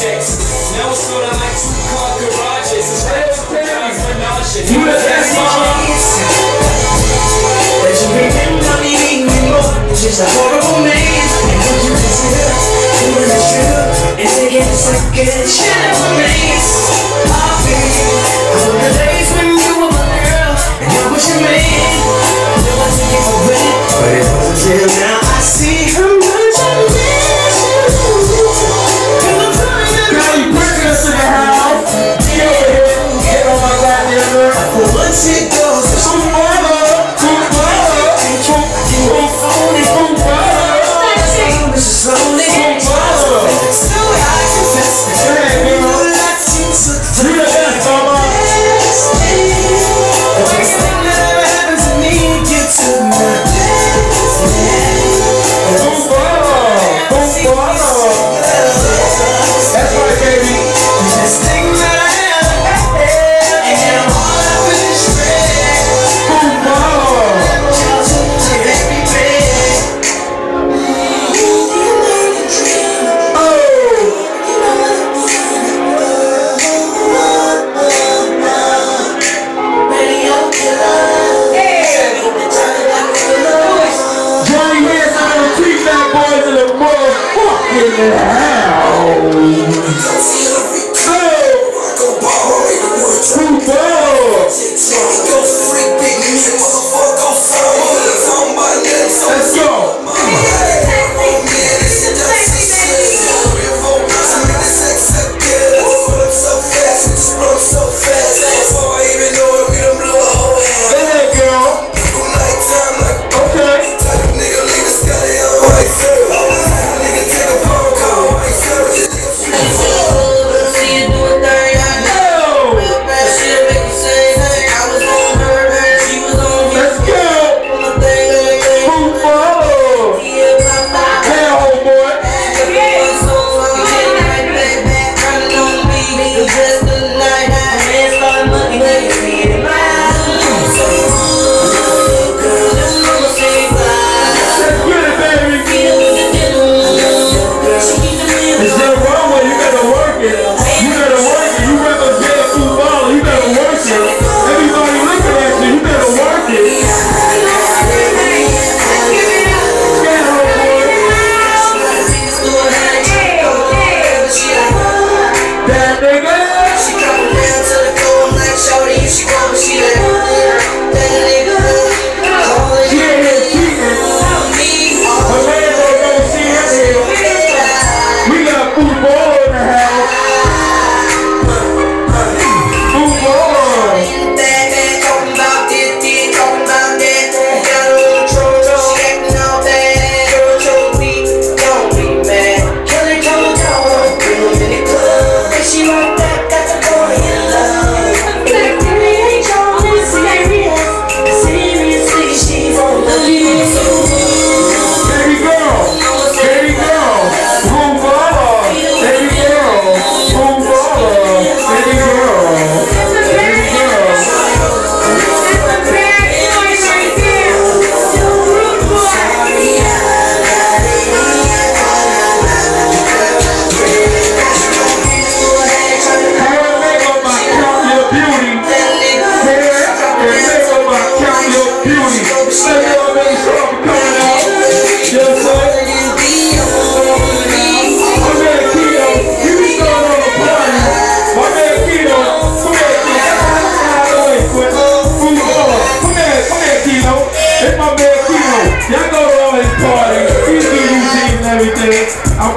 projects. Now it's sort of like two car garages. It's like. You the best mom. You can't anymore. It's just a horrible man. And when you listen up, the trigger, and taking a second, shit never makes. I the days when you were my girl, was your man. I till now I see her. shit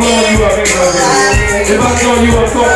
you up, If I throw you up,